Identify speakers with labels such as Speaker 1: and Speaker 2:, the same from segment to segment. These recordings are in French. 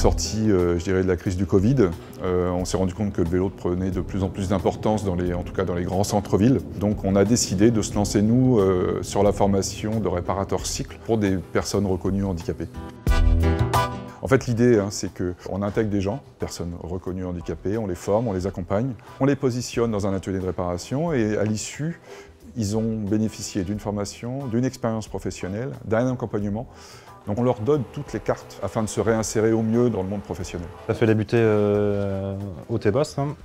Speaker 1: sorti, euh, je dirais, de la crise du Covid, euh, on s'est rendu compte que le vélo prenait de plus en plus d'importance, en tout cas dans les grands centres-villes. Donc on a décidé de se lancer, nous, euh, sur la formation de réparateurs cycles pour des personnes reconnues handicapées. En fait, l'idée, hein, c'est qu'on intègre des gens, personnes reconnues handicapées, on les forme, on les accompagne, on les positionne dans un atelier de réparation et à l'issue, ils ont bénéficié d'une formation, d'une expérience professionnelle, d'un accompagnement. Donc on leur donne toutes les cartes afin de se réinsérer au mieux dans le monde professionnel.
Speaker 2: Ça fait débuter euh, au Tébas hein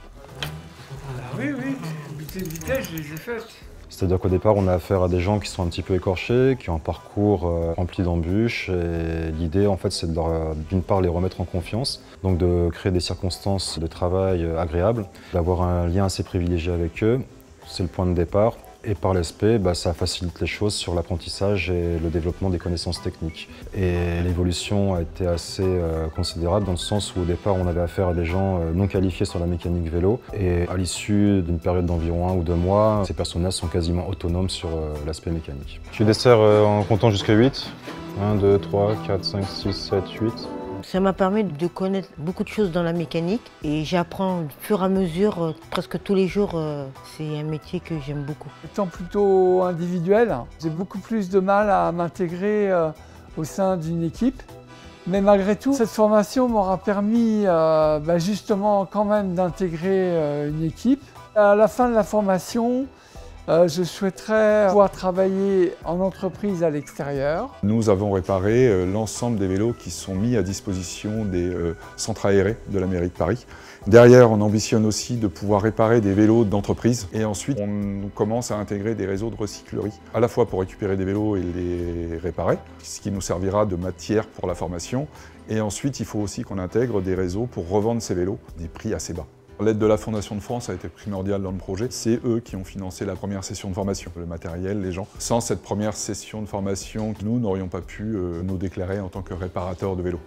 Speaker 3: ah Oui, oui, buter de vitesse, je les ai faites.
Speaker 2: C'est-à-dire qu'au départ, on a affaire à des gens qui sont un petit peu écorchés, qui ont un parcours euh, rempli d'embûches. Et l'idée, en fait, c'est d'une part les remettre en confiance, donc de créer des circonstances de travail euh, agréables, d'avoir un lien assez privilégié avec eux. C'est le point de départ. Et par l'ESP, bah, ça facilite les choses sur l'apprentissage et le développement des connaissances techniques. Et l'évolution a été assez euh, considérable dans le sens où au départ on avait affaire à des gens euh, non qualifiés sur la mécanique vélo. Et à l'issue d'une période d'environ un ou deux mois, ces personnes-là sont quasiment autonomes sur euh, l'aspect mécanique. Je dessert en comptant jusqu'à 8. 1, 2, 3, 4, 5, 6, 7, 8.
Speaker 4: Ça m'a permis de connaître beaucoup de choses dans la mécanique et j'apprends au fur et à mesure, euh, presque tous les jours. Euh, c'est un métier que j'aime beaucoup.
Speaker 3: Étant plutôt individuel, j'ai beaucoup plus de mal à m'intégrer euh, au sein d'une équipe. Mais malgré tout, cette formation m'aura permis bah, justement quand même d'intégrer une équipe. À la fin de la formation, euh, je souhaiterais pouvoir travailler en entreprise à l'extérieur.
Speaker 1: Nous avons réparé euh, l'ensemble des vélos qui sont mis à disposition des euh, centres aérés de la mairie de Paris. Derrière, on ambitionne aussi de pouvoir réparer des vélos d'entreprise. Et ensuite, on commence à intégrer des réseaux de recyclerie, à la fois pour récupérer des vélos et les réparer, ce qui nous servira de matière pour la formation. Et ensuite, il faut aussi qu'on intègre des réseaux pour revendre ces vélos des prix assez bas. L'aide de la Fondation de France a été primordiale dans le projet. C'est eux qui ont financé la première session de formation, le matériel, les gens. Sans cette première session de formation, nous n'aurions pas pu euh, nous déclarer en tant que réparateurs de vélos.